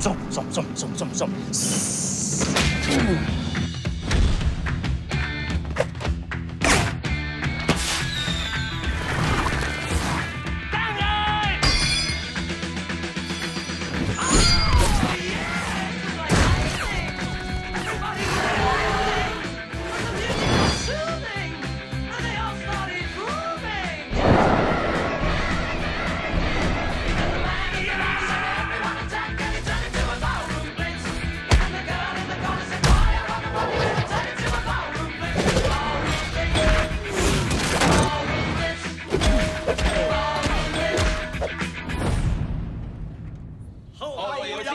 送送送送送送送。好，我有请。